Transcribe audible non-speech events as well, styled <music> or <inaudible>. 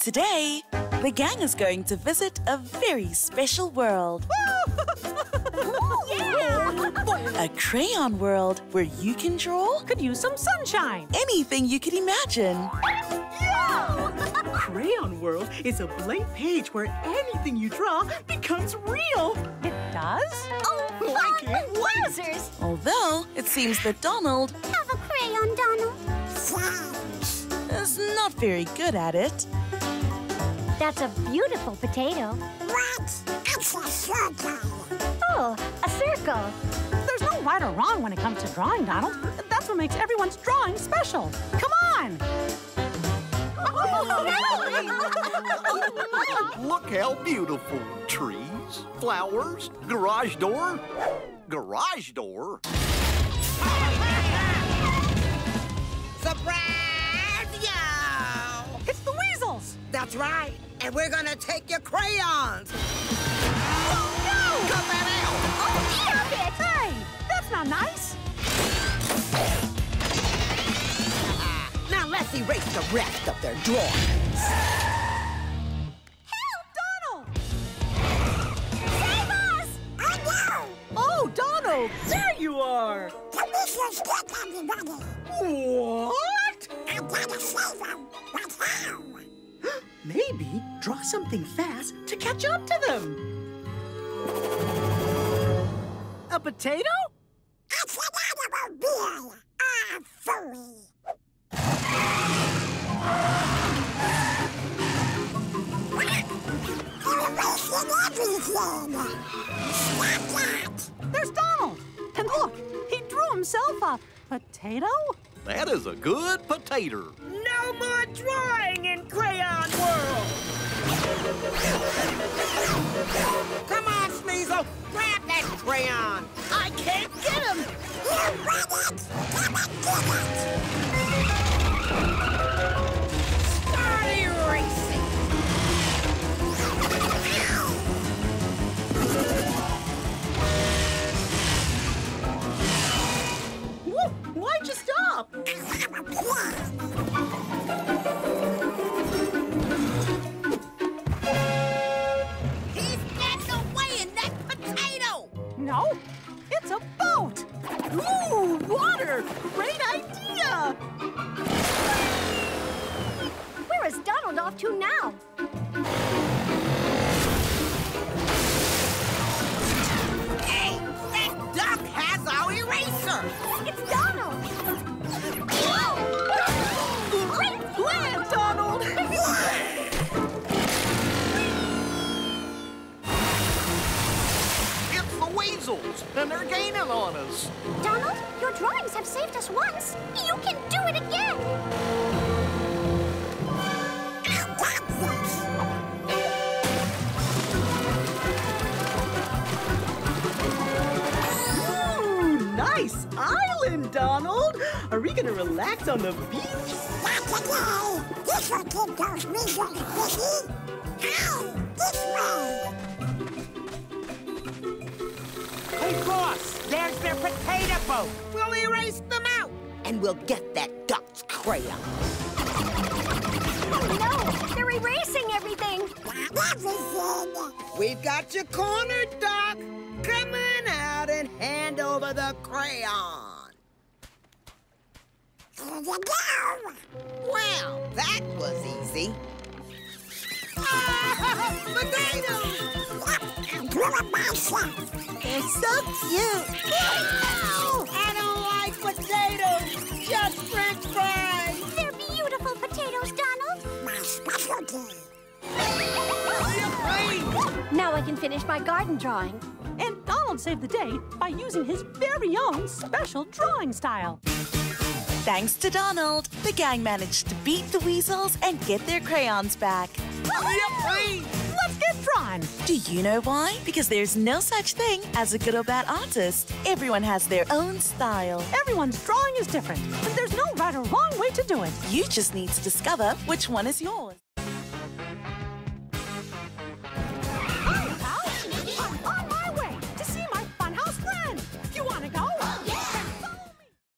Today, the gang is going to visit a very special world. <laughs> A crayon world where you can draw Could use some sunshine. anything you could imagine. <laughs> Crayon World is a blank page where anything you draw becomes real. It does? Oh, Like it? wowzers! Although it seems that Donald Have a crayon, Donald. is not very good at it. That's a beautiful potato. What? It's a circle. Oh, a circle. There's no right or wrong when it comes to drawing, Donald. That's what makes everyone's drawing special. Come on! <laughs> Look how beautiful. Trees, flowers, garage door. Garage door? Surprise, y'all! It's the weasels! That's right. And we're gonna take your crayons. Oh, no! Cut that out! Oh, Stop it! Hey, that's not nice. Now let's erase the rest of their drawings. Help, Donald! Save us! Oh, no! Oh, Donald! There you are! Permissions get everybody. What? I gotta save them. But how? Maybe draw something fast to catch up to them. A potato? It's an automobile. Ah, phooey. You're erasing everything. Stop that. There's Donald! And look, he drew himself a potato? That is a good potato. No more drawing Thank you. It's a boat. Ooh, water! Great idea! Where is Donald off to now? It's the weasels, and they're gaining on us. Donald, your drawings have saved us once. You can do it again. Ooh, nice island, Donald. Are we gonna relax on the beach? Not today. This will keep those weasels busy. Ow, their potato boat. We'll erase them out, and we'll get that duck's crayon. Oh no, they're erasing everything. Everything. We've got you cornered, Doc. Come on out and hand over the crayon. Here you go. Well, that was easy. <laughs> Ah, potatoes! I drew it myself. They're so cute. I don't like potatoes, just French fries. They're beautiful potatoes, Donald. My specialty. Now I can finish my garden drawing. And Donald saved the day by using his very own special drawing style. Thanks to Donald, the gang managed to beat the weasels and get their crayons back. Let's drawing. Do you know why? Because there's no such thing as a good or bad artist. Everyone has their own style. Everyone's drawing is different, and there's no right or wrong way to do it. You just need to discover which one is yours.